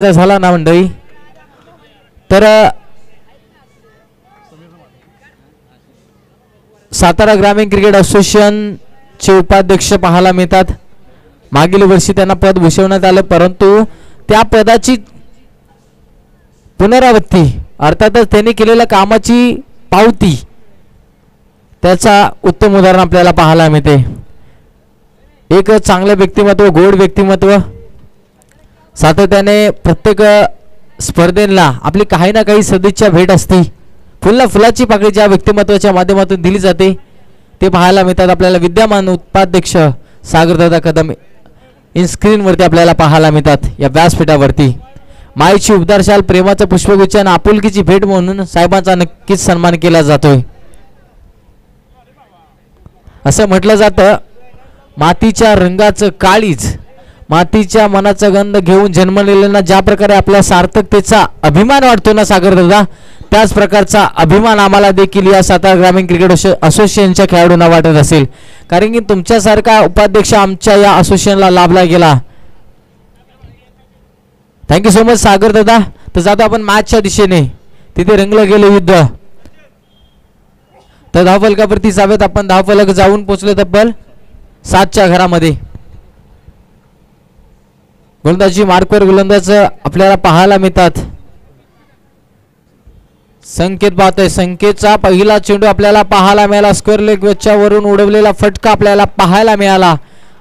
झाला ना मंडळी? तर सातारा ग्रामीण क्रिकेट असोसिएशनचे उपाध्यक्ष पाहायला मिळतात. मागील वर्षी त्यांना पद भूषवण्यात आलं परंतु त्या पदाची पुनरावृत्ती अर्थातच त्यांनी केलेल्या कामाची पावती त्याचा उत्तम उदाहरण आपल्याला पाहायला मिळते. एक चांगलं व्यक्तिमत्व गोड व्यक्तिमत्व सातत्याने प्रत्येक स्पर्धेला आपली काही ना काही सदिच्छा भेट असते. फुलला फुलाची पाकळी ज्या व्यक्तिमत्वाच्या माध्यमातून दिली जाते ते पाहायला मिळतात आपल्याला विद्यमान उपाध्यक्ष सागरदादा कदम इन स्क्रीनवरती आपल्याला पाहायला मिळतात या व्यासपीठावरती. माईची उबदारशाल प्रेमाचं पुष्पगुच्छ आणि आपुलकीची भेट म्हणून साहेबांचा नक्कीच सन्मान केला जातोय. असं म्हटलं जातं मातीच्या रंगाचं काळीज. मातीच्या मनाचा गंध घेऊन जन्मलेल्यांना ज्या प्रकारे आपल्या सार्थकतेचा अभिमान वाटतो ना सागर दादा त्याच प्रकारचा अभिमान आम्हाला देखील या सातारा ग्रामीण क्रिकेट असोसिएशनच्या खेळाडूंना वाटत असेल. कारण की तुमच्यासारखा उपाध्यक्ष आमच्या या असोसिएशनला लाभला गेला. थँक्यू सो मच सागर दादा. तर जातो आपण मॅचच्या दिशेने. तिथे रंगलं गेलं युद्ध. तर धावफलकावरती जावेत आपण. धावफलक जाऊन पोचलो तब्बल सातच्या घरामध्ये. गोलंदाजी मार्कवर गोलंदाज आपल्याला पाहायला मिळतात. संकेत पाहतोय संकेतचा पहिला चेंडू आपल्याला पाहायला मिळाला. स्क्वेअर लेग वरून उडवलेला फटका आपल्याला पाहायला मिळाला.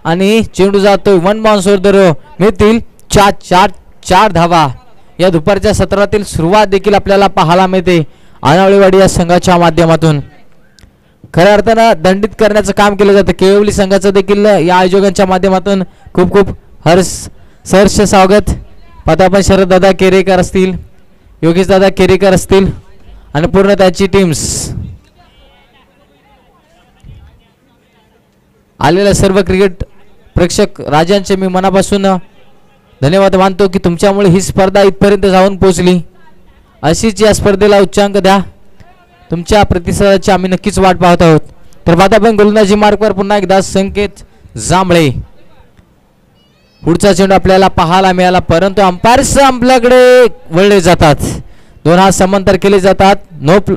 आणि चेंडू जातोय. वन बाउन्सवर दर मिळतील चार चार चार धावा. या दुपारच्या सत्रातील सुरुवात देखील आपल्याला पाहायला मिळते. आनावळीवाडी या संघाच्या माध्यमातून. खऱ्या अर्थानं दंडित करण्याचं काम केलं जातं. केवली संघाचं देखील या आयोजकांच्या माध्यमातून खूप खूप हर्ष सहर्ष स्वागत. पदापन शरददादा शरद दादा केरेकर असतील योगेश दादा केरेकर असतील आणि पूर्ण त्याची टीम्स आलेल्या सर्व क्रिकेट प्रेक्षक राजांचे मी मनापासून धन्यवाद मानतो की तुमच्यामुळे ही स्पर्धा इथपर्यंत जाऊन पोहोचली. अशीच या स्पर्धेला उच्चांक द्या. तुमच्या प्रतिसादाची आम्ही नक्कीच वाट पाहत आहोत. तर पाहता गोलंदाजी मार्कवर पुन्हा एकदा संकेत जांभळे. पुढचा चेंडू आपल्याला पाहायला मिळाला परंतु अंपायर्स आपल्याकडे वळले जातात. दोन हात समांतर केले जातात. नो प्ल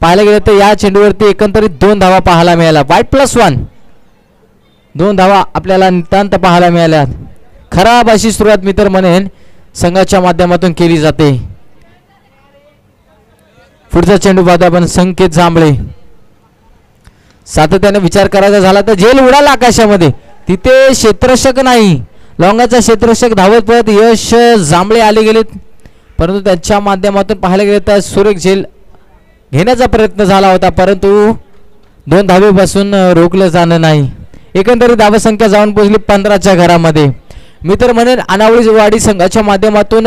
पाहायला गेलं तर या चेंडूवरती एकंदरीत दोन धावा पाहायला मिळाल्या. वाईट प्लस वन दोन धावा आपल्याला नितांत पाहायला मिळाल्या. खराब अशी सुरुवात मी तर म्हणेन संघाच्या माध्यमातून केली जाते. पुढचा चेंडू पाहतो आपण संकेत जांभळे. सातत्याने विचार करायचा झाला तर झेल उडाला आकाशामध्ये. तिथे क्षेत्रशक नाही. लॉंगाचा क्षेत्ररक्षक धावत पळत यश जांभळे आले गेलेत. परंतु त्यांच्या माध्यमातून पाहायला गेले तर सुरेख झेल घेण्याचा प्रयत्न झाला होता परंतु दोन धावेपासून रोखलं जाणं नाही. एकंदरीत धावसंख्या जाऊन पोहोचली पंधराच्या घरामध्ये. मी तर म्हणेन अनावळी वाडी संघाच्या माध्यमातून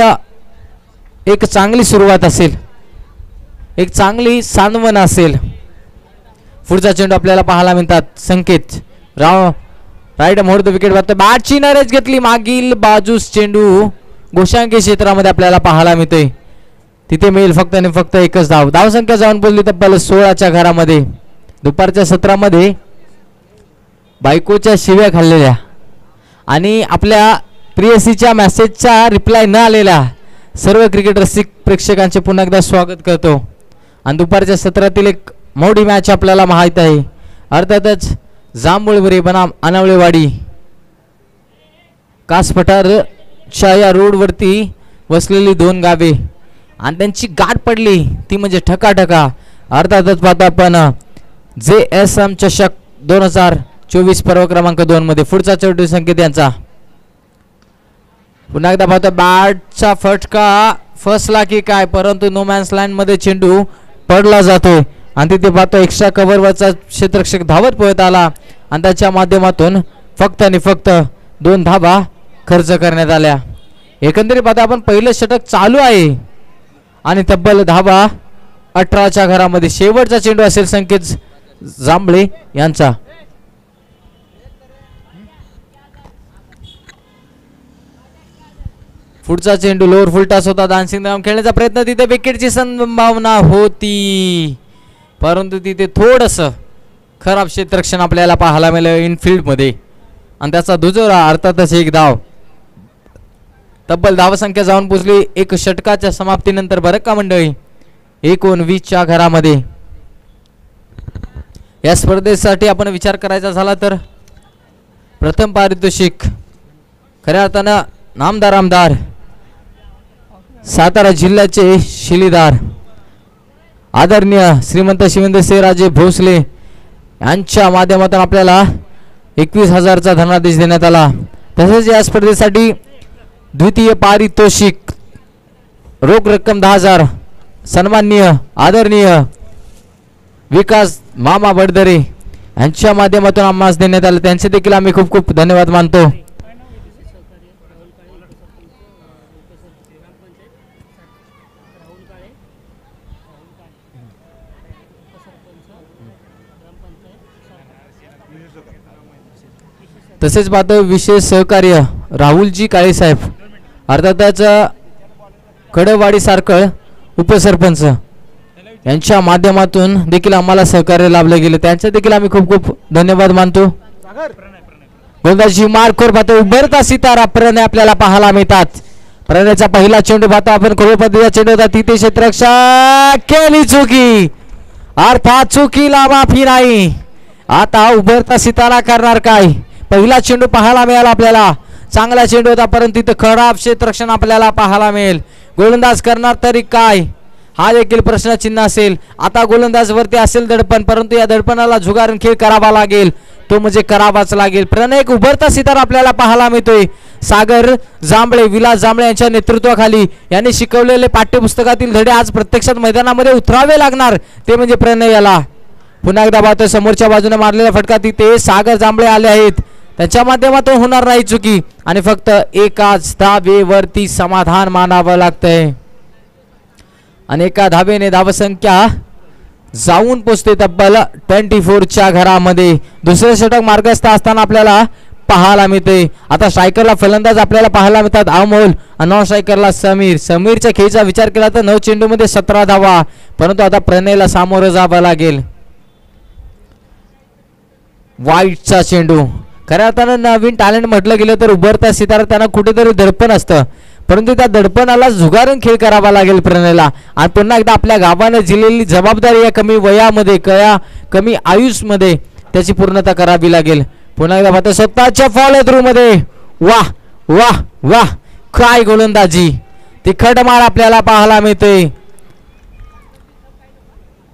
एक चांगली सुरुवात असेल. एक चांगली सांदवण असेल. पुढचा चेंडू आपल्याला पाहायला मिळतात. संकेत. राव राईट मोड विकेट बघतो बॅटची नरेज घेतली. मागील बाजूस चेंडू गोशांकी क्षेत्रामध्ये आपल्याला पाहायला मिळतोय. तिथे मिळेल फक्त आणि फक्त एकच धाव. धावसंख्या जाऊन बोलली तब्बल सोळाच्या घरामध्ये दुपारच्या सत्रामध्ये बायकोच्या शिव्या खाल्लेल्या आणि आपल्या प्रियसीच्या मॅसेजचा रिप्लाय न आलेल्या सर्व क्रिकेट रसिक प्रेक्षकांचे पुन्हा एकदा स्वागत करतो. आणि दुपारच्या सत्रातील एक मोठी मॅच आपल्याला माहीत आहे. अर्थातच जांभूळवरी बनाम अनावळेवाडी कासपठारच्या या रोडवरती वसलेली दोन गावे. आणि त्यांची गाठ पडली ती म्हणजे ठकाठका. अर्थातच पाहतो आपण जे एस एम चषक दोन हजार चोवीस पर्व क्रमांक दोन मध्ये पुढचा चेंडू संकेत यांचा. पुन्हा एकदा पाहतो बॅटचा फटका. फसला की काय? परंतु नो मॅन्स लँडमध्ये चेंडू पडला जातोय. आणि तिथे पाहतो एक्स्ट्रा कव्हरवरचा क्षेत्रक्षक धावत पोहत आला. आणि त्याच्या माध्यमातून फक्त आणि फक्त दोन धाबा खर्च करण्यात आल्या. एकंदरीत आता आपण पहिलं षटक चालू आहे. आणि तब्बल धाबा अठराच्या घरामध्ये. शेवटचा चेंडू असेल संकेत जांभळे यांचा. पुढचा चेंडू लोअर फुलटास होता. दानसिंग धाम खेळण्याचा प्रयत्न. तिथे विकेटची संभावना होती. परंतु तिथे थोडस खराब क्षेत्ररक्षण आपल्याला पाहायला मिळेल इनफिल्डमध्ये आणि त्याचा दुजोरा अर्थातच एक धाव. तब्बल धावसंख्या जाऊन पोचली एक षटकाच्या समाप्तीनंतर बरं का मंडळी? एकोणवीसच्या घरामध्ये. या स्पर्धेसाठी आपण विचार करायचा झाला तर? प्रथम पारितोषिक. खऱ्या अर्थानं नामदार आमदार. सातारा जिल्ह्याचे शिलीदार. आदरणीय श्रीमंत शिवेंद्र राजे भोसले. यांच्या माध्यमातून आपल्याला एकवीस हजारचा धनादेश देण्यात आला. तसेच या स्पर्धेसाठी द्वितीय पारितोषिक रोख रक्कम दहा हजार सन्माननीय आदरणीय विकास मामा बडदरे यांच्या माध्यमातून आम्हाला देण्यात आलं. त्यांचे देखील आम्ही खूप खूप धन्यवाद मानतो. तसेच पाहतो विशेष सहकार्य राहुलजी काळेसाहेब अर्थातच कडवाडी सारखळ उपसरपंच. यांच्या माध्यमातून देखील आम्हाला सहकार्य लाभलं गेलं. त्यांचे देखील आम्ही खूप खूप धन्यवाद मानतो. गोंदाजी मारखोर पाहतो उभरता सितारा प्रणय आपल्याला पाहायला मिळतात. प्रणयचा पहिला चेंडू पाहतो आपण करोडपतीचा चेंडू होता तिथे क्षेत्रक्षा केली चुकी. अर्थात चुकीला माफी नाही. आता उभरता सितारा करणार काय? पहिला चेंडू पाहायला मिळाला आपल्याला. चांगला चेंडू होता परंतु तिथं खराब क्षेत्ररक्षण आपल्याला पाहायला मिळेल. गोलंदाज करणार तरी काय? हा देखील प्रश्नचिन्ह असेल. आता गोलंदाज वरती असेल दडपण परंतु या दडपणाला झुगारून खेळ करावा लागेल. तो म्हणजे करावाच लागेल. प्रणय एक उभरता सितार आपल्याला पाहायला मिळतोय. सागर जांभळे विलास जांभळे यांच्या नेतृत्वाखाली यांनी शिकवलेले पाठ्यपुस्तकातील धडे आज प्रत्यक्षात मैदानामध्ये उतरावे लागणार. ते म्हणजे प्रणय याला. पुन्हा एकदा पाहतोय समोरच्या बाजूने मारलेला फटका तिथे सागर जांभळे आले आहेत. त्यांच्या माध्यमातून होणार नाही चुकी. आणि फक्त एकाच धाबेवरती समाधान मानावं लागतंय. आणि एका धाबेने धावसंख्या जाऊन पोचते तब्बल ट्वेंटी फोरच्या घरामध्ये. दुसरे षटक मार्गस्थ असताना आपल्याला पाहायला मिळते. आता स्ट्रायकरला फलंदाज आपल्याला पाहायला मिळतात. अमोल नॉन स्ट्रायकरला समीर. समीरच्या खेळीचा विचार केला तर नऊ चेंडूमध्ये सतरा धावा. परंतु आता प्रणयला सामोरं जावं लागेल. वाईटचा चेंडू. खऱ्या अर्थानं नवीन टॅलेंट म्हटलं गेलं तर उभरता सितारा त्यांना कुठेतरी दडपण असतं. परंतु त्या दडपणाला झुगारून खेळ करावा लागेल प्रणयला. आणि पुन्हा एकदा आपल्या गावानं दिलेली जबाबदारी या कमी वयामध्ये कया कमी आयुषमध्ये त्याची पूर्णता करावी लागेल. पुन्हा एकदा पाहतो स्वतःच्या फॉलो थ्रूमध्ये वा वाह वाह वाह. काय गोलंदाजी. तिखट मार आपल्याला पाहायला मिळते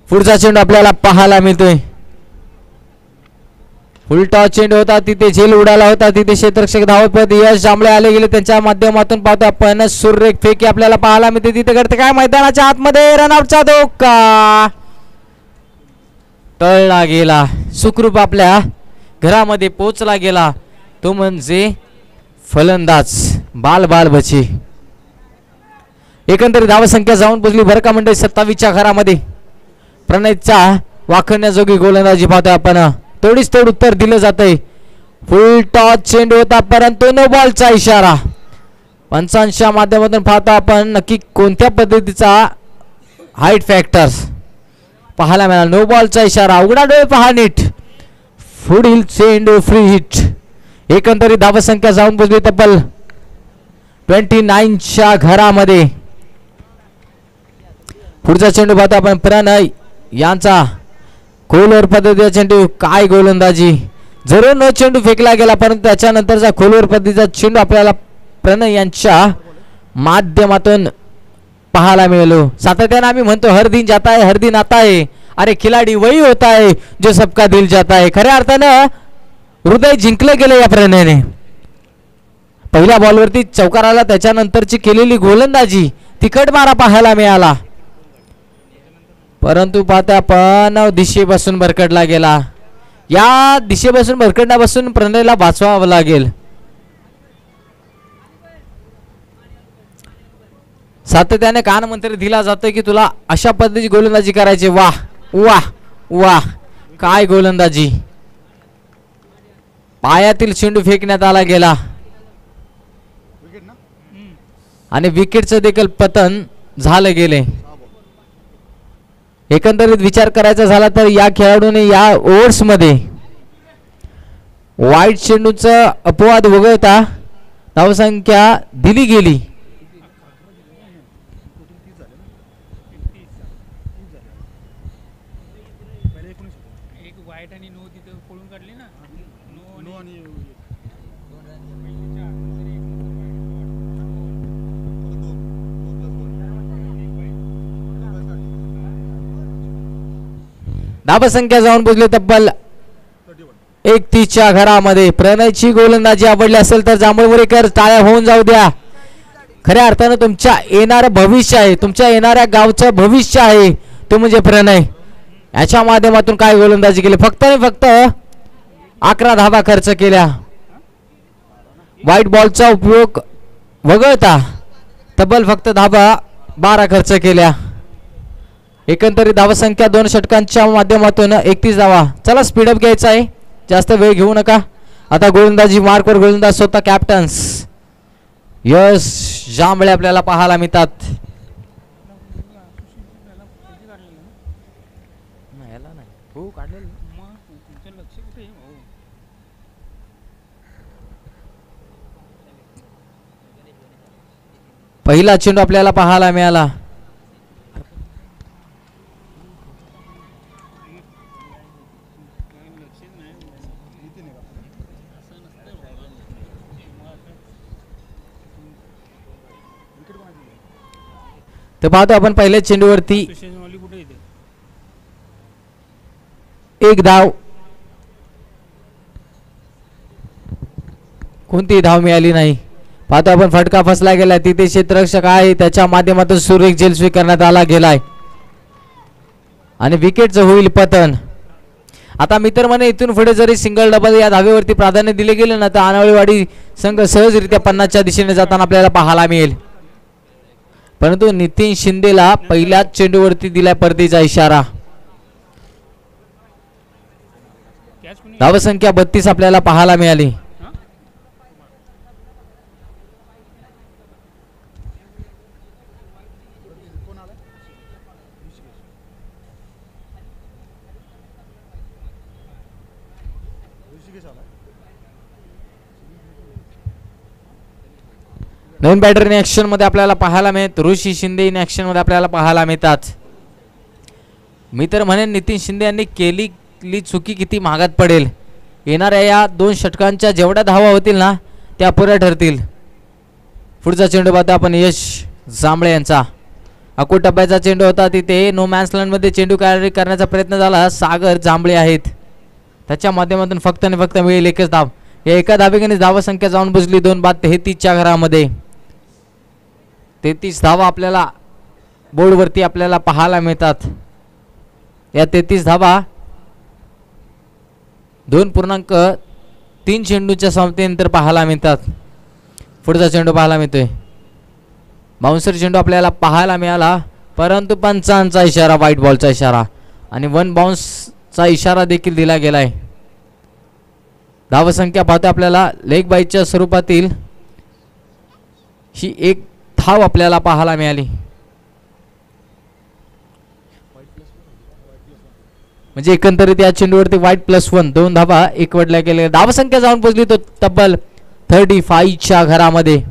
पुढचा चेंडू आपल्याला पाहायला मिळतोय. उलटा चेंड होता तिथे झेल उडाला होता तिथे क्षेत्रक्षक धावत यश जांभळे आले गेले. त्यांच्या माध्यमातून पाहतो आपण सुरेख फेकी आपल्याला पाहायला मिळते. तिथे करते काय? मैदानाच्या आतमध्ये रनआउटचा धोका. टळला गेला. सुखरूप आपल्या घरामध्ये पोचला गेला. तो म्हणजे फलंदाज बाल बाल बची एकंदरीत धावसंख्या जाऊन पोचली बरं का मंडळी सत्तावीसच्या घरामध्ये प्रणयचा वाखण्याजोगी गोलंदाजी पाहतोय आपण. तेवढीच तेवढं उत्तर दिलं जातंय. फुल टॉच चेंडू होता परंतु नो बॉलचा इशारा. पंचांशच्या माध्यमातून पाहता आपण नक्की कोणत्या पद्धतीचा हाईट फॅक्टर्स पाहायला मिळाला नो बॉलचा इशारा. उघडा डोळे पहा नीट. पुढील चेंडू फ्री हिट एकंदरीत धावसंख्या जाऊन पोचली तब्बल. ट्वेंटी नाईनच्या घरामध्ये. पुढचा चेंडू पाहतो आपण प्रणय यांचा. खोलवर पद्धतीचा चेंडू. काय गोलंदाजी जरूर न चेंडू फेकला गेला परंतु त्याच्यानंतरचा खोलवर पद्धतीचा चेंडू आपल्याला प्रणय यांच्या माध्यमातून पाहायला मिळालो. सातत्याने आम्ही म्हणतो हर दिन जाता है हर दिन आता है अरे खिलाडी वही होता है जो सबका दिल जाता है खऱ्या अर्थानं हृदय जिंकलं गेलं या प्रणयने. पहिल्या बॉलवरती चौकाराला त्याच्यानंतरची केलेली गोलंदाजी तिखट मारा पाहायला मिळाला. परंतु पाहता आपण दिशेपासून भरकडला गेला. या दिशेपासून भरकडण्यापासून प्रणयला वाचवावं लागेल. सातत्याने कान मंत्र दिला जातोय की तुला अशा पद्धतीची गोलंदाजी करायची वाह वाह वाह. काय गोलंदाजी. पायातील चेंडू फेकण्यात आला गेला. आणि विकेटचं देखील पतन झालं गेले. एकंदरीत विचार करायचा झाला तर या खेळाडूने या ओव्हर्समध्ये वाईट चेंडूचा अपवाद वगळता धावसंख्या दिली गेली एक वाईट आणि नो तिथं पळून काढले ना नो नो आणि आणि पहिलेच्या तरी एक नंबर वाईट. धावसंख्या जाऊन पोचली तब्बल. एकतीसच्या एक तीसच्या घरामध्ये. प्रणयची गोलंदाजी आवडली असेल तर जांभळवरेकर टाळ्या होऊन जाऊ द्या. खऱ्या अर्थानं तुमच्या येणारं भविष्य आहे. तुमच्या येणाऱ्या गावचं भविष्य आहे. तो म्हणजे प्रणय. याच्या माध्यमातून काय गोलंदाजी केली? फक्त आणि फक्त अकरा धाबा खर्च केल्या. व्हाईट बॉलचा उपयोग वगळता तब्बल फक्त धाबा बारा खर्च केल्या. एकंदरीत धावसंख्या दोन षटकांच्या माध्यमातून एकतीस धावा. चला स्पीडअप घ्यायचा आहे. जास्त वेळ घेऊ नका. आता गोलंदाजी मार्कवर गोलंदाज स्वतः कॅप्टन्स यश जांभळे आपल्याला पाहायला मिळतात. हो, पहिला चेंडू आपल्याला पाहायला मिळाला काय लक्षच नाही नितीन आहे का असं नसतं व्हायला मग आता विकेट कोणाची तर पाहतो आपण पहिल्या चेंडूवरती एक धाव. कोणतीही धाव मिळाली नाही. पाहतो आपण फटका फसला गेला तिथे क्षेत्ररक्षक आहे. त्याच्या माध्यमातून सुरेख जेल स्वीकारण्यात आला गेलाय. आणि विकेटचं होईल पतन. आता मित्र म्हणे इथून पुढे जरी सिंगल डबल या धावेवरती प्राधान्य दिले गेले ना तर आनवळीवाडी संघ सहजरित्या पन्नासच्या दिशेने जाताना आपल्याला पाहायला मिळेल. परंतु नितीन शिंदेला पहिल्याच चेंडूवरती दिलाय परतीचा इशारा. धावसंख्या बत्तीस आपल्याला पाहायला मिळाली हा? कोण आला ऋषिकेश आला नवीन बॅटर इन ऍक्शनमध्ये आपल्याला पाहायला मिळत ऋषी शिंदे इन ऍक्शनमध्ये आपल्याला पाहायला मिळतात. मी तर म्हणेन नितीन शिंदे यांनी केलेली चुकी किती महागात पडेल. येणाऱ्या या दोन षटकांच्या जेवढ्या धावा होतील ना त्या पुऱ्या ठरतील. पुढचा चेंडू पाहतो आपण यश जांभळे यांचा. अकोट टप्प्याचा चेंडू होता तिथे. नो मॅन्सलँडमध्ये मध्ये चेंडू कॅरी करण्याचा प्रयत्न झाला. सागर जांभळे आहेत. त्याच्या माध्यमातून फक्त आणि फक्त मिळेल एकच धाव. या एका धाबिकेने धावसंख्या जाऊन बुजली. दोन बाद तेहतीसच्या घरामध्ये. तेहतीस धावा आपल्याला बोर्डवरती आपल्याला पाहायला मिळतात. या तेहतीस धावा दोन पूर्णांक तीन चेंडूच्या समाप्तीनंतर पाहायला मिळतात. पुढचा चेंडू पाहायला मिळतोय. बाउन्सर चेंडू आपल्याला पाहायला मिळाला. परंतु पंचांचा इशारा व्हाईट बॉलचा इशारा. आणि वन बाउन्सचा इशारा देखील दिला गेलाय. धावसंख्या पाहतो आपल्याला. लेग बाईच्या स्वरूपातील ही एक धाव आपल्याला पाहायला मिळाली. म्हणजे एकंदरीत या चेंडूवरती वाईट प्लस वन दोन धावा एकवडल्या गेल्या धावसंख्या जाऊन पोहोचली तो तब्बल थर्टी फाईव्हच्या घरामध्ये.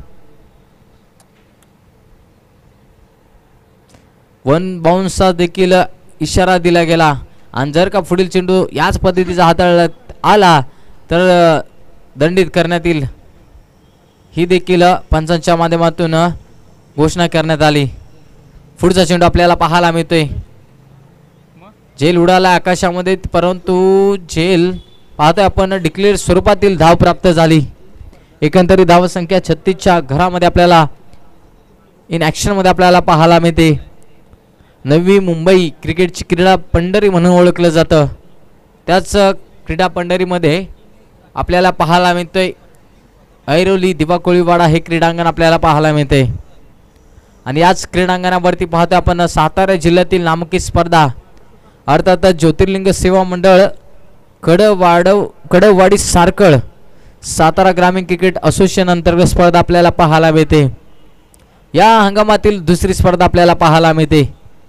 वन बाउन्सचा देखील इशारा दिला गेला. आणि जर का पुढील चेंडू याच पद्धतीचा हाताळण्यात आला तर दंडित करण्यात येईल ही देखील पंचांच्या माध्यमातून घोषणा करण्यात आली. पुढचा चेंडू आपल्याला पाहायला मिळतोय. झेल उडाला आकाशामध्ये परंतु झेल पाहतोय आपण डिक्लेअर स्वरूपातील धाव प्राप्त झाली. एकंदरीत धावसंख्या छत्तीसच्या घरामध्ये आपल्याला इन ॲक्शनमध्ये आपल्याला पाहायला मिळते. नवी मुंबई क्रिकेटची क्रीडा पंढरी म्हणून ओळखलं जातं. त्याच क्रीडा पंढरीमध्ये आपल्याला पाहायला मिळतोय. ऐरोली दिवाकोळीवाडा हे क्रीडांगण आपल्याला पाहायला मिळते आणि याच क्रीडांगणावरती पाहतो आपण सातारा जिल्ह्यातील नामकी स्पर्धा अर्थातच ज्योतिर्लिंग सेवा मंडळ कडवाडव कडवाडी सारकळ सातारा ग्रामीण क्रिकेट असोसिएशन अंतर्गत स्पर्धा आपल्याला पाहायला मिळते. या हंगामातील दुसरी स्पर्धा आपल्याला पाहायला मिळते.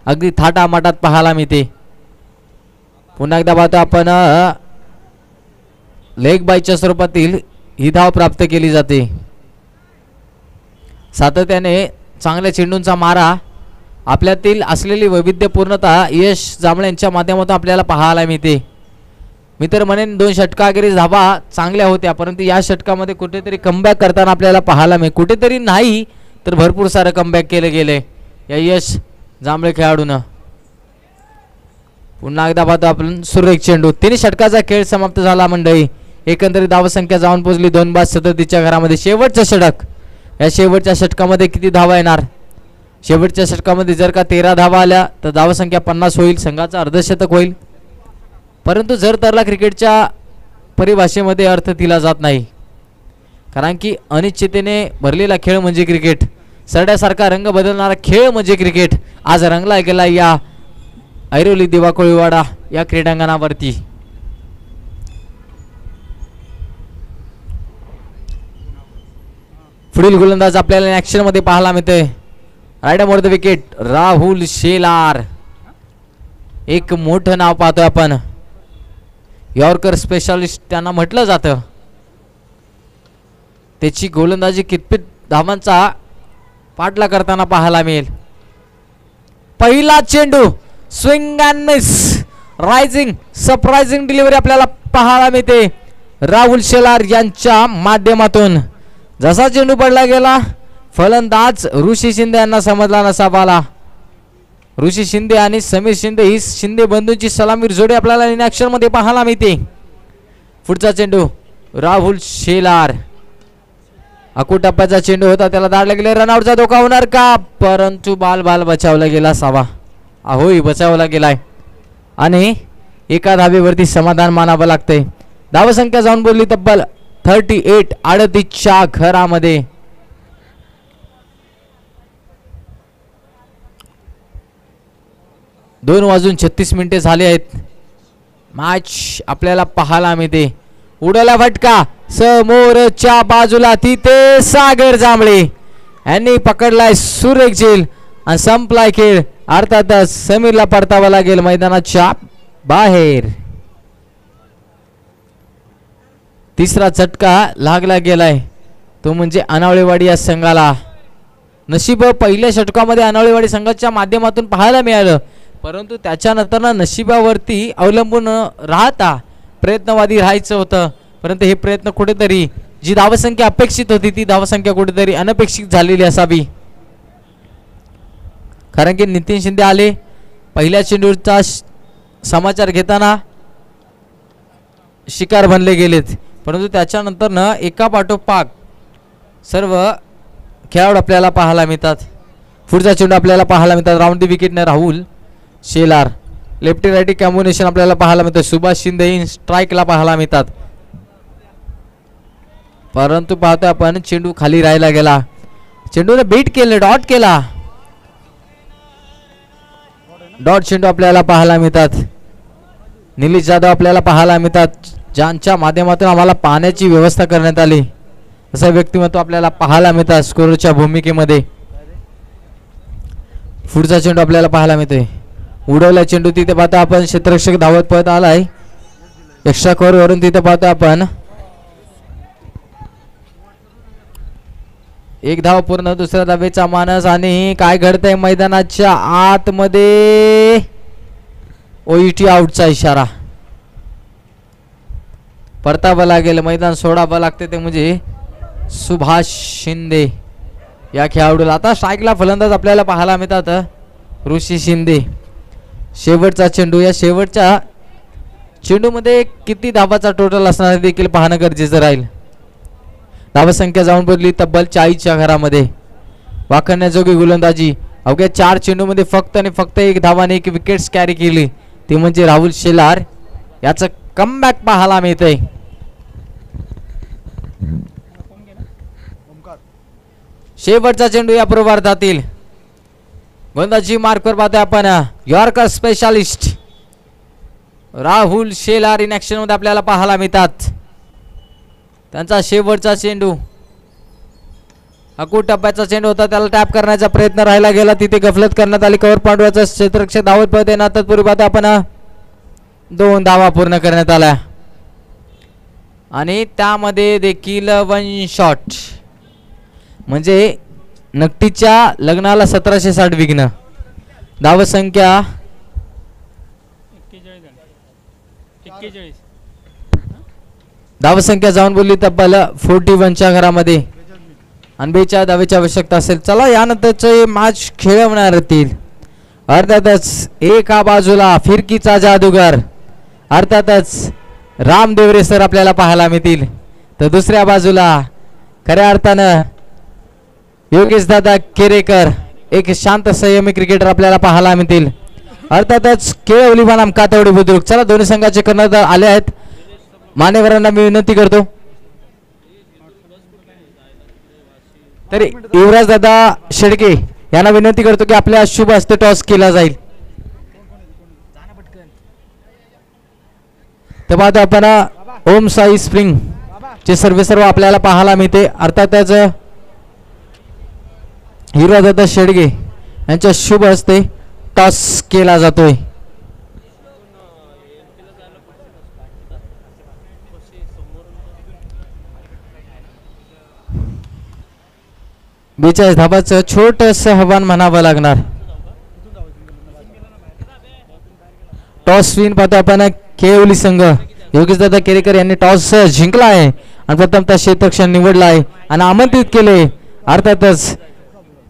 अगदी थाटामाटात पाहायला मिळते. पुन्हा एकदा पाहतो आपण लेग बायच्या स्वरूपातील ही धाव प्राप्त केली जाते. सातत्याने चांगल्या चेंडूंचा मारा. आपल्यातील असलेली वैविध्यपूर्णता यश जांभळे यांच्या माध्यमातून आपल्याला पाहायला मिळते. मी तर म्हणेन दोन षटकागिरी धाबा चांगल्या होत्या परंतु या षटकामध्ये कुठेतरी कमबॅक करताना आपल्याला पाहायला मिळेल कुठेतरी नाही तर भरपूर सारं कमबॅक केलं गेले या यश जांभळे खेळाडूनं. पुन्हा एकदा पाहतो आपण सुरेख चेंडू. तिन्ही षटकाचा खेळ समाप्त झाला मंडळी. एकंदरीत धावसंख्या जाऊन पोहोचली. दोन बाद सदतीच्या घरामध्ये शेवटचं षटक. या शेवटच्या षटकामध्ये किती धावा येणार? शेवटच्या षटकामध्ये जर का तेरा धावा आल्या तर धावसंख्या पन्नास होईल संघाचं अर्धशतक होईल. परंतु जर तरला क्रिकेटच्या परिभाषेमध्ये अर्थ दिला जात नाही कारण की अनिश्चितेने भरलेला खेळ म्हणजे क्रिकेट. सरड्यासारखा रंग बदलणारा खेळ म्हणजे क्रिकेट. आज रंगला गेला या ऐरोली दिवाकोळीवाडा या क्रीडांगणावरती. पुढील गोलंदाज आपल्याला ऍक्शनमध्ये पाहायला मिळते right more the wicket Rahul Shelar. एक मोठं नाव पाहतोय आपण. यॉर्कर स्पेशालिस्ट त्यांना म्हटलं जातं. त्याची गोलंदाजी कितपत धावांचा पाठला करताना पाहायला मिळेल. पहिला चेंडू swing and miss rising surprising delivery आपल्याला पाहायला मिळते. राहुल शेलार यांच्या माध्यमातून. जसा चेंडू पडला गेला फलंदाज ऋषी शिंदे यांना समजला नसावाला ऋषी शिंदे आणि समीर शिंदे ही शिंदे बंधूंची सलामीर जोडी आपल्याला इनमध्ये पाहायला मिळते. पुढचा चेंडू राहुल शेलार. अकुटप्प्याचा चेंडू होता त्याला दाडला लागले रनआउटचा धोका होणार का? परंतु बाल बाल बचावला गेला सावा अहोई बचावला गेलाय. आणि एका धाबेवरती समाधान मानावं लागतंय. धावसंख्या जाऊन बोलली तब्बल थर्टी एट अडतीसच्या घरामध्ये. दोन वाजून छत्तीस मिनिटे झाले आहेत. मॅच आपल्याला पाहायला मिळते. उडला फटका. समोरच्या बाजूला तिथे सागर जांभळे. यांनी पकडलाय सुरेख झेल. आणि संपलाय खेळ. अर्थातच समीरला परतावा लागेल मैदानाच्या बाहेर. तिसरा झटका लागला गेलाय. तो म्हणजे अनावळेवाडी या संघाला. नशीब पहिल्या षटकामध्ये अनावळेवाडी संघाच्या माध्यमातून पाहायला मिळालं. परंतु त्याच्यानंतर नशिबावरती अवलंबून राहता प्रयत्नवादी राहायचं होतं. परंतु हे प्रयत्न कुठेतरी जी धावसंख्या अपेक्षित होती ती धावसंख्या कुठेतरी अनपेक्षित झालेली असावी. कारण की नितीन शिंदे आले पहिल्या चेंडूचा समाचार घेताना शिकार बनले गेलेत. परंतु त्याच्यानंतर एका पाठोपाठ सर्व खेळाडू आपल्याला पाहायला मिळतात. पुढचा चेंडू आपल्याला पाहायला मिळतात. Round the विकेटने Rahul Shelar. Lefty righty combination आपल्याला पाहायला मिळतं. सुभाष शिंदे इन स्ट्राईकला पाहायला मिळतात. परंतु पाहतोय आपण चेंडू खाली राहायला गेला. चेंडूने बीट केले डॉट केला. डॉट चेंडू आपल्याला पाहायला मिळतात. निलेश जाधव आपल्याला पाहायला मिळतात. ज्यांच्या माध्यमातून आम्हाला पाण्याची व्यवस्था करण्यात आली. असं व्यक्तिमत्व आपल्याला पाहायला मिळतात स्कोरच्या भूमिकेमध्ये. पुढचा चेंडू आपल्याला पाहायला मिळतोय. उडवला चेंडू तिथे पाहतो आपण. क्षेत्ररक्षक धावत पळत आलाय. एक्स्ट्रा कव्हर वरून तिथे पाहतो आपण. एक धाव पूर्ण दुसऱ्या धावेचा मानस आणि काय घडतंय मैदानाच्या आतमध्ये? ओईटी आउटचा इशारा. परतावं लागेल मैदान सोडावं लागते ते म्हणजे सुभाष शिंदे. या खेळाडूला आता स्ट्राईकला फलंदाज आपल्याला पाहायला मिळतात ऋषी शिंदे. शेवटचा चेंडू या शेवटच्या चेंडूमध्ये किती धाबाचा टोटल असणार देखील पाहणं गरजेचं राहील. धावसंख्या जाऊन पडली तब्बल चाळीसच्या घरामध्ये. वाखण्याजोगी गोलंदाजी. अवघ्या चार चेंडूमध्ये फक्त आणि फक्त एक धावाने एक विकेट्स कॅरी केली. ती म्हणजे राहुल शेलार. याचं कमबॅक पाहायला मिळते शेवटचा चेंडू या पूर्वार्धातील. गोंदाजी मार्कवर पाहतोय आपण यॉर्कर स्पेशालिस्ट राहुल शेलार इनमध्ये आपल्याला पाहायला मिळतात. त्यांचा शेवटचा चेंडू. अकू टप्प्याचा चेंडू होता त्याला टॅप करण्याचा प्रयत्न राहिला गेला. तिथे गफलत करण्यात आली. कवर पांडवाचा क्षेत्ररक्षक धावत पळत ना तत्पूर्वी पाहतो आपण दोन धावा पूर्ण करण्यात आल्या. आणि त्यामध्ये देखील वन शॉट म्हणजे नकटीच्या लग्नाला सतराशे साठ विघ्न. धावसंख्या धावसंख्या जाऊन बोलली तब्बल फोर्टी वनच्या घरामध्ये. आणि बेच्या धावेची आवश्यकता असेल. चला यानंतरचे मॅच खेळवणार येतील अर्थातच एका बाजूला फिरकीचा जादूगार. अर्थातच रामदेवरे सर आपल्याला पाहायला मिळतील. तर दुसऱ्या बाजूला खऱ्या अर्थानं योगेश दादा केरेकर एक शांत संयमी क्रिकेटर आपल्याला पाहायला मिळतील. अर्थातच केळवली बनाम कातवडी बुद्रुक. चला दोन्ही संघाचे कर्णधार आले आहेत. मान्यवरांना मी विनंती करतो. तरी युवराज दादा शेडके यांना विनंती करतो की आपल्या शुभ हस्ते टॉस केला जाईल. तर पाहतो आपण ओम साई स्प्रिंग चे सर्व सर्व आपल्याला पाहायला मिळते. अर्थातच युवराज शेडगे यांच्या शुभ हस्ते टॉस केला जातोय. बेचाळीस धाबाचं छोटस आव्हान म्हणावं लागणार. टॉस विन पाहतो आपण खेळवली संघ. योगेश दादा केरेकर यांनी टॉस जिंकला आहे आणि प्रथमतः क्षेत्रक्षण निवडला आहे आणि आमंत्रित केले. अर्थातच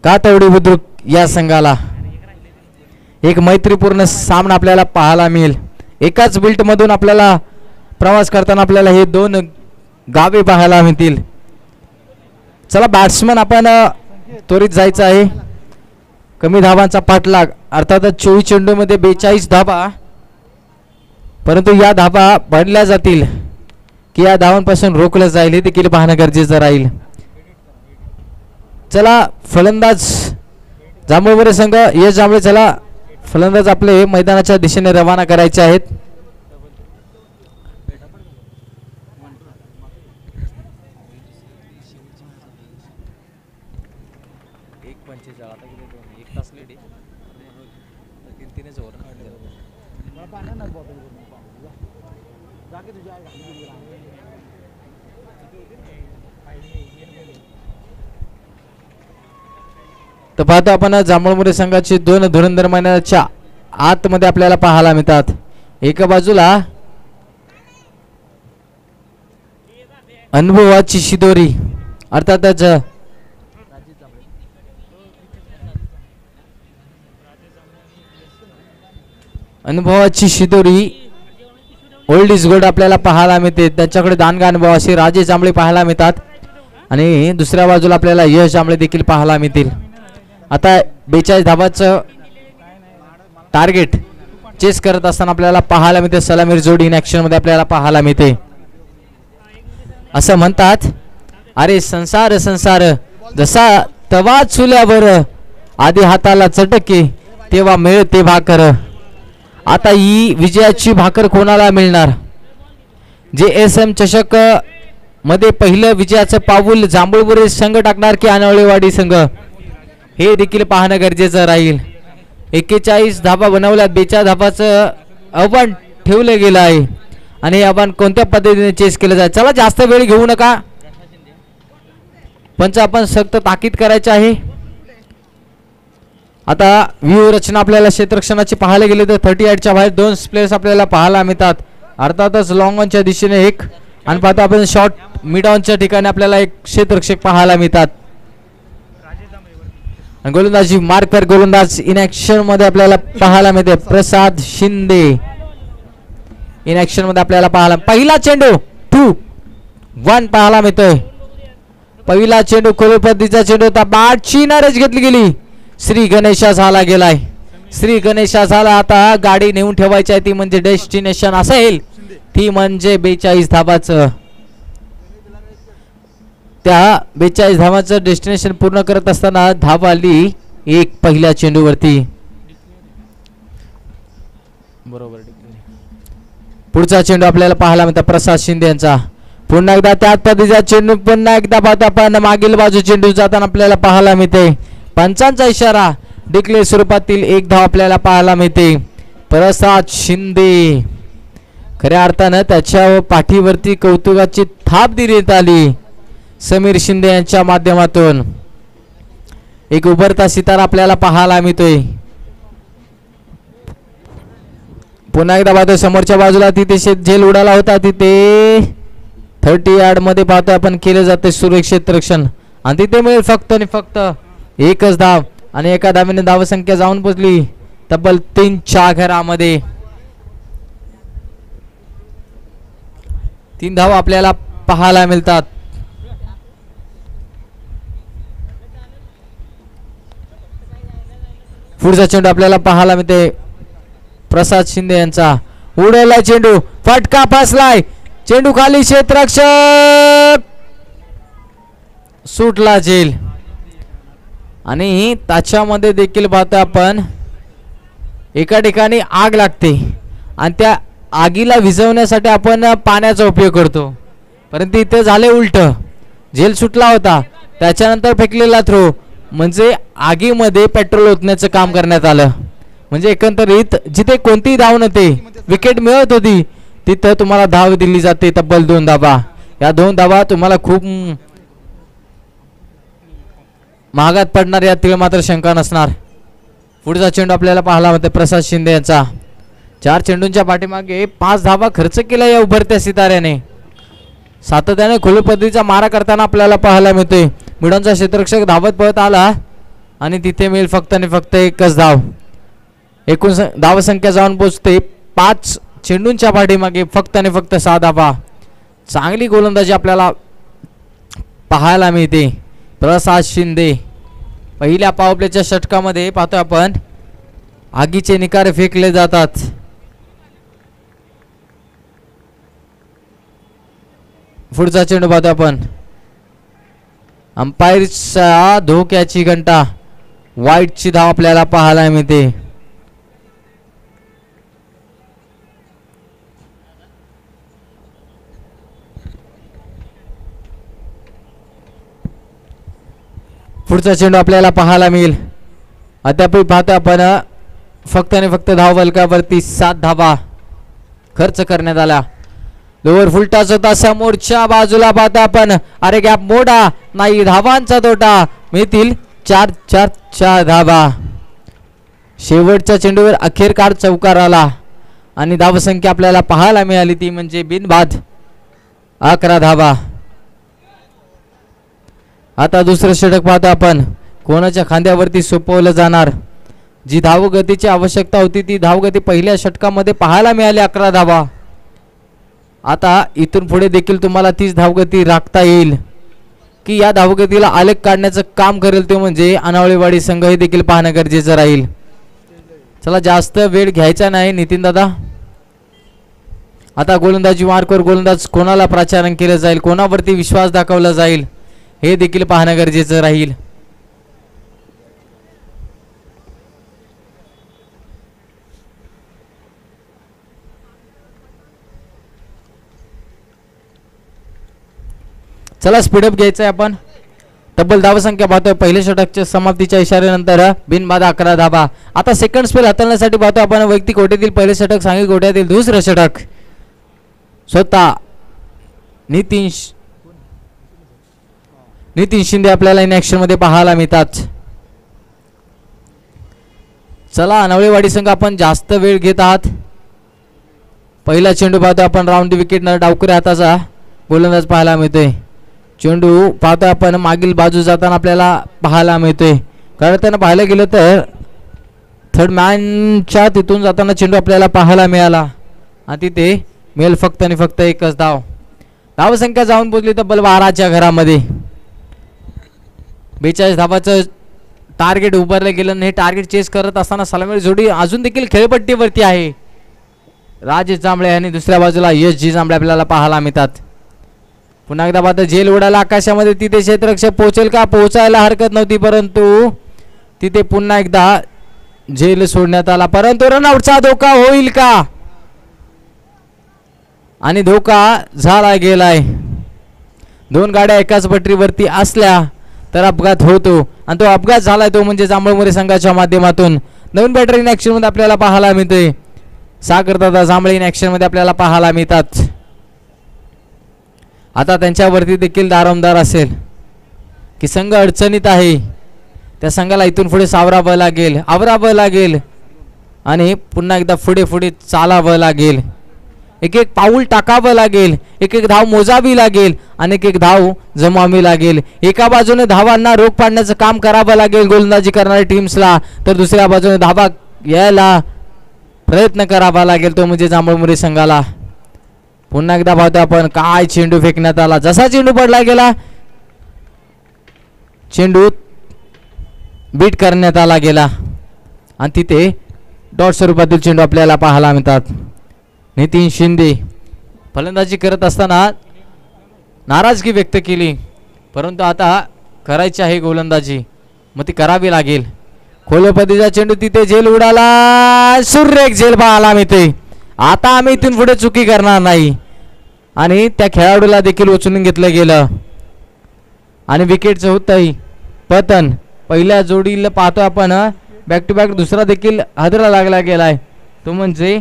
कातवडी बुद्रुक या संघाला? एक मैत्रीपूर्ण सामना आपल्याला पाहायला मिळेल. एकाच बिल्ट मधून आपल्याला प्रवास करताना आपल्याला हे दोन गावे पाहायला मिळतील. चला बॅट्समन आपण त्वरित जायचं आहे. कमी धावांचा पाठलाग. अर्थातच चोवीस चेंडूमध्ये बेचाळीस धाबा परंतु या धाबा बनल्या जातील की या धावांपासून रोखलं जाईल हे देखील पाहणं गरजेचं राहील. चला फलंदाज जांभूळवरे संघ यश जांभळे चला फलंदाज आपले मैदानाच्या दिशेने रवाना करायचे आहेत एक पंचेचाळ आता किती दोन एक तास लेट तीन तीनच ओव्हर मला पाहणार ना बॉटल जा की तुझ्या तर पाहतो आपण जांभळमुरे संघाचे दोन धुरंधर आतमध्ये आपल्याला पाहायला मिळतात. एका बाजूला अनुभवाची शिदोरी अर्थातच अनुभवाची शिदोरी ओल्ड इज गोल्ड आपल्याला पाहायला मिळते. त्याच्याकडे दानगा अनुभव असे राजे जांभळे पाहायला मिळतात. आणि दुसऱ्या बाजूला आपल्याला यश जांभळे देखील पाहायला मिळतील. आता बेचाळीस धाबाचं टार्गेट चेस करत असताना आपल्याला पाहायला मिळते. सलामीर जोडी इन ऍक्शनमध्ये आपल्याला पाहायला मिळते. असं म्हणतात अरे संसार संसार जसा तवा चुल्यावर आधी हाताला चटके तेव्हा मिळते भाकर. आता ही विजयाची भाकर कोणाला मिळणार? जे एस एम चषकमध्ये पहिलं विजयाचं पाऊल जांभूळबुरे संघ टाकणार की अनवळेवाडी संघ? हे देखील पाहणं गरजेचं राहील. एक्केचाळीस धाबा बनवल्यात. बेचाळीस धाबाचं आव्हान ठेवलं गेलं आहे. आणि हे आव्हान कोणत्या पद्धतीने चेस केलं जाईल? चला जास्त वेळ घेऊ नका. पंच आपण सक्त ताकीद करायचे आहे. आता व्यूहरचना आपल्याला क्षेत्रक्षणाची पाहायला गेली तर थर्टी एटच्या बाहेर दोन प्लेयर्स आपल्याला पाहायला मिळतात. अर्थातच लॉंग ऑनच्या दिशेने एक. आणि पाहतो आपण शॉर्ट मिड ऑनच्या ठिकाणी आपल्याला एक क्षेत्रक्षक पाहायला मिळतात. गोलंदाजी मार्कर गोलंदाज इन ऍक्शनमध्ये आपल्याला पाहायला मिळते. प्रसाद शिंदे. इन ऍक्शनमध्ये आपल्याला पाहायला पहिला चेंडू टू वन पाहायला मिळतोय. पहिला चेंडू खोल चेंडू होता. बाटची नारेज घेतली गेली. श्री गणेशा झाला गेलाय. श्री गणेशा झाला. आता गाडी नेऊन ठेवायची आहे. ती म्हणजे डेस्टिनेशन असेल. ती म्हणजे बेचाळीस धाबाचं त्या बेचाळीस धावाचं डेस्टिनेशन पूर्ण करत असताना धाव आली एक पहिल्या चेंडूवरती. बरोबर पुढचा चेंडू आपल्याला पाहायला मिळतो प्रसाद शिंदे यांचा. पुन्हा एकदा त्याच पद्धतीचा चेंडू पुन्हा एकदा पाहता आपण मागील बाजू चेंडू जाताना आपल्याला पाहायला मिळते. पंचांचा इशारा डिक्लेअर स्वरूपातील एक धाव आपल्याला पाहायला मिळते. प्रसाद शिंदे. खऱ्या अर्थानं त्याच्या पाठीवरती कौतुकाची थाप देण्यात आली. समीर शिंदे यांच्या माध्यमातून. एक उभरता सितारा आपल्याला पाहायला मिळतोय. पुन्हा एकदा पाहतोय समोरच्या बाजूला तिथे शेत झेल उडाला होता तिथे थर्टी यार्डमध्ये पाहतोय आपण केलं जाते सुरक्षित रक्षण. आणि तिथे मिळेल फक्त आणि फक्त एकच धाव. आणि एका धावेने धावसंख्या जाऊन पोचली. तब्बल तीन चार घरामध्ये. तीन धाव आपल्याला पाहायला मिळतात. पुढचा चेंडू आपल्याला पाहायला मिळते. प्रसाद शिंदे यांचा. उडवला चेंडू. फटका फसलाय. चेंडू खाली क्षेत्रक्षक सुटला जेल आणि त्याच्यामध्ये देखील पाहतो आपण एका ठिकाणी आग लागते. आणि त्या आगीला विझवण्यासाठी आपण पाण्याचा उपयोग करतो. परंतु इथे झाले उलट. जेल सुटला होता. त्याच्यानंतर फेकलेला थ्रो म्हणजे आगीमध्ये पेट्रोल ओतण्याचं काम करण्यात आलं. म्हणजे एकंदरीत जिथे कोणतीही धाव नव्हते विकेट मिळत होती तिथं तुम्हाला धाव दिली जाते तब्बल दोन धाबा या दोन धाबा तुम्हाला खूप महागात पडणार या मात्र शंका नसणार. पुढचा चेंडू आपल्याला पाहायला मिळते प्रसाद शिंदे यांचा. चार चेंडूंच्या पाठीमागे पाच धाबा खर्च केला या उभरत्या सिताऱ्याने. सातत्याने खुले पद्धतीचा मारा करताना आपल्याला पाहायला मिळतोय. मिडॉनचा क्षेत्ररक्षक धावत पळत आला आणि तिथे मिळेल फक्त आणि फक्त एकच धाव. एकूण धावसंख्या जाऊन पोचते पाच चेंडूंच्या पाठीमागे फक्त आणि फक्त सहा धावा. चांगली गोलंदाजी आपल्याला पाहायला मिळते. प्रसाद शिंदे पहिल्या पावप्लेच्या षटकामध्ये पाहतोय आपण. आगीचे निकार फेकले जातात. पुढचा चेंडू पाहतो आपण. अंपायरच्या धोक्याची घंटा. वाईटची धाव आपल्याला पाहायला मिळते. पुढचा चेंडू आपल्याला पाहायला मिळेल. अद्यापही पाहतो आपण फक्त आणि फक्त धाव बलकावरती सात धावा खर्च करण्यात आला. लोअर फुलटाच होता समोरच्या बाजूला पाहता आपण. अरे गॅप मोठा नाही धावांचा तोटा. मिळतील चार चार चार धावा. शेवटच्या चेंडूवर अखेरकार चौकार आला. आणि धावसंख्या आपल्याला पाहायला मिळाली ती म्हणजे बिनबाद. अकरा धावा. आता दुसरं षटक पाहतो आपण. कोणाच्या खांद्यावरती सोपवलं जाणार? जी धावगतीची आवश्यकता होती ती धावगती पहिल्या षटकामध्ये पाहायला मिळाली अकरा धावा. आता इथून पुढे देखील तुम्हाला तीच धावगती राखता येईल. की या धावगतीला आलेख काढण्याचं काम करेल ते म्हणजे अनावळीवाडी संघ हे देखील पाहणं गरजेचं राहील. चला जास्त वेळ घ्यायचा नाही नितीन दादा. आता गोलंदाजी मार्कवर गोलंदाज कोणाला प्राचारण केलं जाईल कोणावरती विश्वास दाखवला जाईल हे देखील पाहणं गरजेचं राहील. चला स्पीडअप घ्यायचं आहे आपण. तब्बल धावसंख्या पाहतोय. पहिल्या षटकच्या समाप्तीच्या इशाऱ्यानंतर बिनबाद अकरा धाबा आता सेकंड स्पेल हाताळण्यासाठी पाहतो आपण वैयक्तिक कोट्यातील पहिले षटक सांघिक कोट्यातील दुसरं षटक. स्वतः नितीन नितीन शिंदे आपल्याला इनमध्ये पाहायला मिळतात. चला नवळेवाडी संघ आपण जास्त वेळ घेत आहात. पहिला चेंडू पाहतो आपण. राऊंड विकेट न डावकरी हाताचा गोलंदाज पाहायला मिळतोय. चेंडू पाहतो आपण मागील बाजू जाताना आपल्याला पाहायला मिळतोय. कारण त्यांना पाहायला गेलं तर थर्ड मॅनच्या तिथून जाताना चेंडू आपल्याला पाहायला मिळाला. आणि तिथे मिळेल फक्त आणि फक्त एकच धाव. धावसंख्या जाऊन पोचली तब्बल बाराच्या घरामध्ये. बेचाळीस धावाचं टार्गेट उभारलं गेलं आणि हे टार्गेट चेस करत असताना सलामी जोडी अजून देखील खेळपट्टीवरती आहे. राजेश जांभळे आणि दुसऱ्या बाजूला यश जी जांभळे आपल्याला पाहायला मिळतात. पुन्हा एकदा पाहता जेल उडाला आकाशामध्ये तिथे क्षेत्ररक्षक पोहोचेल का? पोहोचायला हरकत नव्हती परंतु तिथे पुन्हा एकदा झेल सोडण्यात आला. परंतु रनआउटचा धोका होईल का? आणि धोका झाला गेलाय. दोन गाड्या एकाच पटरीवरती असल्या तर अपघात होतो. आणि तो अपघात झालाय तो म्हणजे जांभळमोरे संघाच्या माध्यमातून. नवीन बॅटरी इनमध्ये आपल्याला पाहायला मिळते सागरदादा जांभळे इनमध्ये आपल्याला पाहायला मिळतात. आता त्यांच्यावरती देखील दारमदार असेल. की संघ अडचणीत आहे. त्या संघाला इथून पुढे सावरावं लागेल आवरावं लागेल. आणि पुन्हा एकदा पुढे पुढे चालावं लागेल. एक एक पाऊल टाकावं लागेल एक एक धाव मोजावी लागेल आणि एक एक धाव जमावी लागेल. एका बाजूने धावांना रोख पाडण्याचं काम करावं लागेल गोलंदाजी करणाऱ्या टीम्सला तर दुसऱ्या बाजूने धावा यायला प्रयत्न करावा लागेल तो म्हणजे जांभळमुरी संघाला. पुन्हा एकदा पाहतो आपण काय चेंडू फेकण्यात आला. जसा चेंडू पडला गेला चेंडू बीट करण्यात आला गेला. आणि तिथे डॉट स्वरूपातील चेंडू आपल्याला पाहायला मिळतात. नितीन शिंदे फलंदाजी करत असताना नाराजगी व्यक्त केली. परंतु आता करायची आहे गोलंदाजी. मग ती करावी लागेल. खोलपतीचा चेंडू तिथे झेल उडाला. सुरेख झेल पाहायला मिळते. आता आम्ही इथून पुढे चुकी करणार नाही. आणि त्या खेळाडूला देखील उचलून घेतलं गेलं. आणि विकेटचं होतंही. पतन पहिल्या जोडीला पाहतो आपण बॅक टू बॅक दुसरा देखील हदरा लागला गेलाय. तो म्हणजे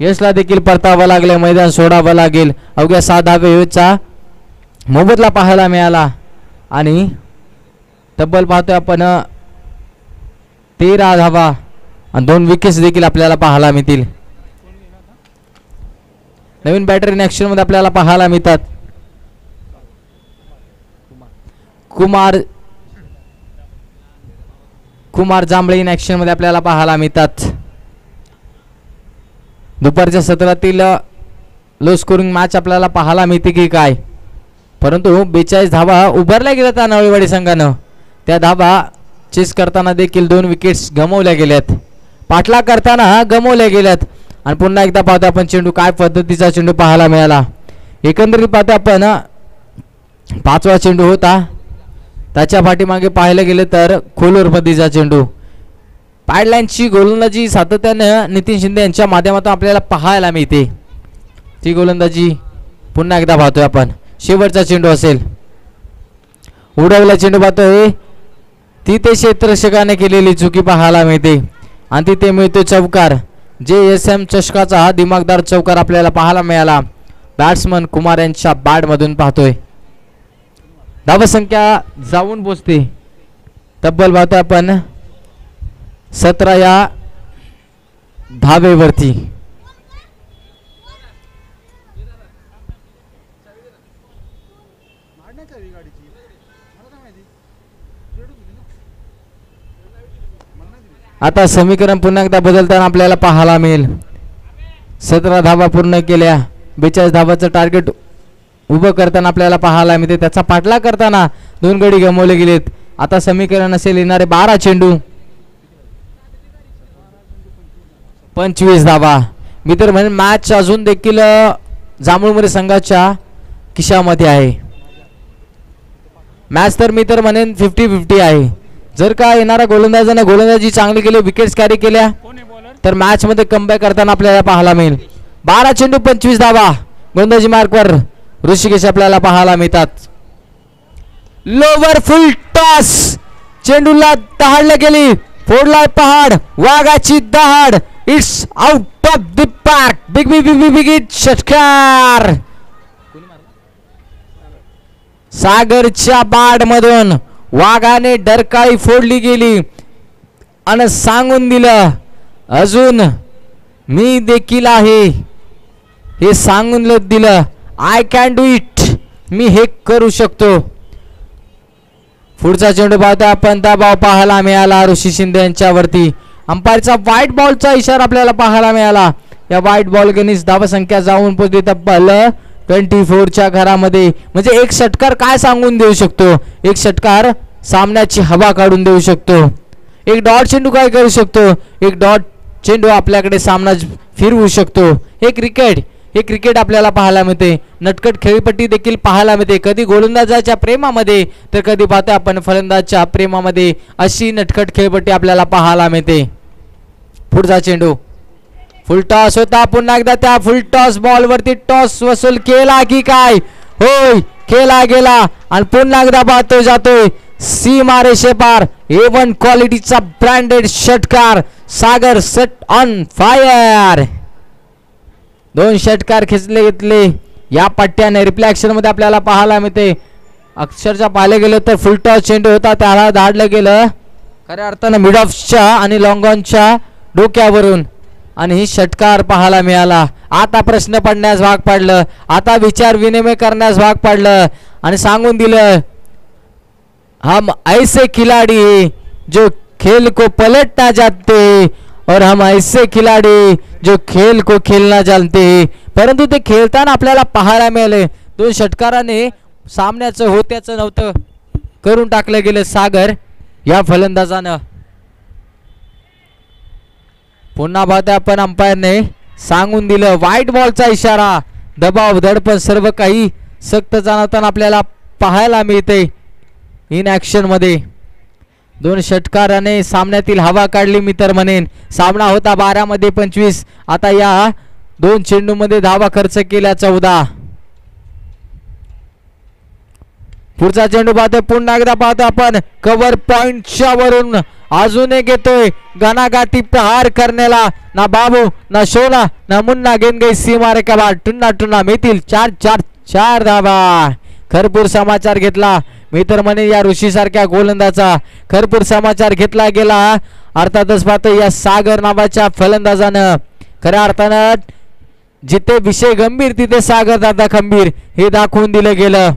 यशला देखील परतावं लागलं मैदान सोडावं लागेल. अवघ्या सहा दहाव्या मोबदला पाहायला मिळाला. आणि तब्बल पाहतोय आपण तेरा धावा. आणि दोन विकेट्स देखील आपल्याला पाहायला मिळतील. नवीन बॅटर इन ऍक्शनमध्ये आपल्याला पाहायला मिळतात. कुमार कुमार जांभळे इन ऍक्शनमध्ये आपल्याला पाहायला मिळतात. दुपारच्या सत्रातील लो स्कोरिंग मॅच आपल्याला पाहायला मिळते की काय? परंतु बेचाळीस धावा उभारल्या गेल्या त्या नवळीवाडी संघानं. त्या धावा चेस करताना देखील दोन विकेट्स गमवल्या गेल्यात. पाठला करताना गमवल्या गेल्यात. आणि पुन्हा एकदा पाहतो आपण चेंडू काय पद्धतीचा चेंडू पाहायला मिळाला. एकंदरीत पाहतो आपण पाचवा चेंडू होता. त्याच्या पाठीमागे पाहायला गेलं तर खोलवर पद्धतीचा चेंडू पायडलाईनची गोलंदाजी सातत्यानं नितीन शिंदे यांच्या माध्यमातून आपल्याला पाहायला मिळते. ती गोलंदाजी पुन्हा एकदा पाहतोय आपण. शेवटचा चेंडू असेल. उडवला चेंडू पाहतोय. ती ते क्षेत्ररक्षकाने केलेली चुकी पाहायला मिळते. आणि तिथे मिळतो चौकार. जे एस एम चषकाचा हा दिमागदार चौकार आपल्याला पाहायला मिळाला. बॅट्समन कुमार यांच्या बॅटमधून पाहतोय. धावसंख्या जाऊन पोचते. तब्बल पाहतोय आपण. सतरा या धावेवरती. आता समीकरण पुन्हा एकदा बदलताना आपल्याला पाहायला मिळेल. सतरा धावा पूर्ण केल्या. बेचाळीस धावाचं टार्गेट उभं करताना आपल्याला पाहायला मिळते. त्याचा पाठलाग करताना दोन गडी गमावले गेलेत. आता समीकरण असेल येणारे बारा चेंडू. पंचवीस धावा. मी तर म्हणेन मॅच अजून देखील जांभूळमुरी संघाच्या खिशामध्ये आहे. मॅच तर मी तर म्हणेन फिफ्टी फिफ्टी आहे. जर का येणाऱ्या गोलंदाजाने गोलंदाजी चांगली केली विकेट्स कॅरी केल्या तर मॅच मध्ये कमबॅक करताना आपल्याला पाहायला मिळेल. बारा चेंडू पंचवीस धावा. गोलंदाजी मार्कवर ऋषिकेश आपल्याला पाहायला मिळतात. लोवर फुल टॉस चेंडूला दहाडला गेली फोडलाय पहाड. वाघाची दहाड. It's out of the park big big big big it षटकार. सागरच्या बाड मधून वाघाने डरकाळी फोडली गेली. आणि सांगून दिलं अजून मी देखील आहे. हे सांगून दिलं आय कॅन डू इट मी हे करू शकतो. पुढचा चेंडू पाहतो आपण. दबाव पाहायला मिळाला ऋषी शिंदे यांच्यावरती. अंपायरचा व्हाईट बॉलचा इशारा आपल्याला पाहायला मिळाला. या व्हाईट बॉल गणित धावसंख्या जाऊन पोहोचली तब्बल ट्वेंटी फोरच्या घरामध्ये. म्हणजे एक षटकार काय सांगून देऊ शकतो? एक षटकार सामन्याची हवा काढून देऊ शकतो. एक डॉट चेंडू काय करू शकतो? एक डॉट चेंडू आपल्याकडे सामना फिरवू शकतो. हे क्रिकेट. हे क्रिकेट आपल्याला पाहायला मिळते. नटकट खेळपट्टी देखील पाहायला मिळते. कधी गोलंदाजाच्या प्रेमामध्ये तर कधी पाहतो आपण फलंदाजच्या प्रेमामध्ये अशी नटकट खेळपट्टी आपल्याला पाहायला मिळते. पुढचा चेंडू. फुल टॉस होता. पुन्हा एकदा त्या फुल टॉस बॉल वरती टॉस वसूल केला की काय? होय केला गेला. आणि पुन्हा एकदा पाहतोय जातोय. सीमा रेषेपार ए वन क्वालिटीचा ब्रँडेड षटकार सागर सेट ऑन फायर दोन षटकार खेचले घेतले. या पट्ट्याने रिफ्लॅक्शनमध्ये आपल्याला पाहायला मिळते. अक्षरशः पाहिलं गेलं तर फुल टॉस चेंडू होता. त्याला धाडलं गेलं. खऱ्या अर्थानं मिड ऑफच्या आणि लॉंगॉनच्या डोक्यावरून. आणि ही षटकार पाहायला मिळाला. आता प्रश्न पडण्यास भाग पडलं. आता विचार विनिमय करण्यास भाग पडलं. आणि सांगून दिलं हम ऐसे खिलाड़ी जो खेल को पलटना जाते और हम ऐसे खिलाड़ी जो खेल को खेलना जानते. परंतु ते खेळताना आपल्याला पाहायला मिळाले. दोन षटकाराने सामन्याचं होत्याचं नव्हतं करून टाकलं गेलं सागर या फलंदाजानं. पुन्हा पाहता आपण अंपायरने सांगून दिलं व्हाईट बॉलचा इशारा. दबाव धडपण सर्व काही सक्त जाणवताना आपल्याला पाहायला मिळते. इन ॲक्शनमध्ये दोन षटकाराने सामन्यातील हवा काढली मी तर म्हणेन. सामना होता बारा मध्ये पंचवीस. आता या दोन चेंडूमध्ये धावा खर्च केला चौदा. पुढचा चेंडू पाहतोय पुन्हा एकदा पाहतो आपण. कव्हर पॉइंटच्या वरून. अजून एक येतोय गाणागाठी प्रहार करण्याला. ना बाबू ना शोला ना मुन्ना गेंद गई सीमा रेखा टुन्ना टुन्ना मिळतील. चार चार चार धाबा खरपूर समाचार घेतला. मी तर म्हणे या ऋषी सारख्या गोलंदाचा. खरपूर समाचार घेतला गेला. अर्थातच पाहतो या सागर नावाच्या फलंदाजानं. खऱ्या अर्थानं जिथे विषय गंभीर तिथे सागर दादा खंबीर. हे दाखवून दिलं गेलं.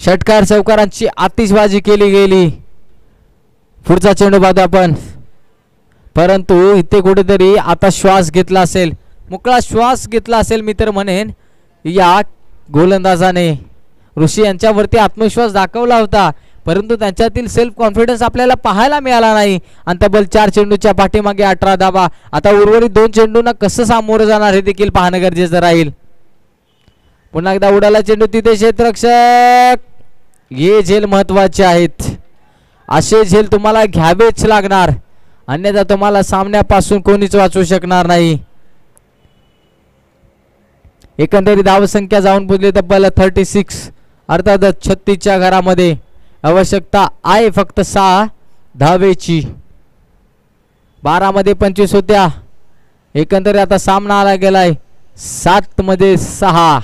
षटकार चौकारांची आतिषबाजी केली गेली. पुढचा चेंडू पाहतो आपण. परंतु इथे कुठेतरी आता श्वास घेतला असेल. मोकळा श्वास घेतला असेल मी तर म्हणेन या गोलंदाजाने. ऋषी यांच्यावरती आत्मविश्वास दाखवला होता परंतु त्यांच्यातील सेल्फ कॉन्फिडन्स आपल्याला पाहायला मिळाला नाही. आणि तब्बल चार चेंडूच्या पाठीमागे अठरा धावा. आता उर्वरित दोन चेंडूंना कसं सामोरं जाणार हे देखील पाहणं गरजेचं राहील. पुन्हा एकदा उडाला चेंडू तिथे क्षेत्ररक्षक. हे झेल महत्त्वाचे आहेत. असे झेल तुम्हाला घ्यावेच लागणार. अन्यथा तुम्हाला सामन्यापासून कोणीच वाचू शकणार नाही. एकंदरीत धावसंख्या जाऊन पुजली तब्बल थर्टी सिक्स अर्थातच छत्तीसच्या घरामध्ये आवश्यकता आहे फक्त सहा धावेची. बारामध्ये पंचवीस होत्या. एकंदरीत आता सामना आला गेलाय सातमध्ये सहा.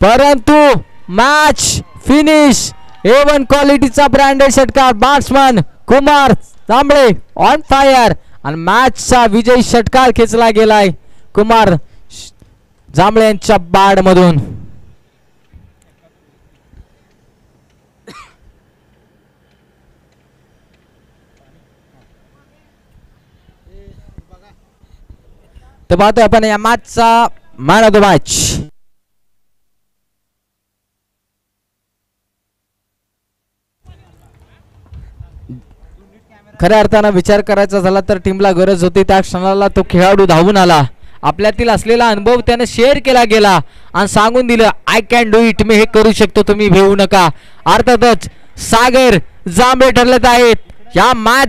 परंतु मॅच फिनिश ए वन क्वालिटीचा ब्रँडेड षटकार batsman Kumar Tambale on fire आणि मॅचचा विजयी षटकार खेचला गेलाय कुमार जांभळे यांच्या बॅड मधून तर पाहतोय आपण या मॅचचा मॅन ऑफ द मॅच खऱ्या अर्थानं विचार करायचा झाला तर टीमला गरज होती. त्या क्षणाला तो खेळाडू धावून आला. आपल्यातील असलेला अनुभव त्याने शेअर केला गेला आणि सांगून दिलं आय कॅन डू इट मी हे करू शकतो. तुम्ही भेऊ नका. अर्थातच सागर जांभे ठरलेत आहेत. या मॅच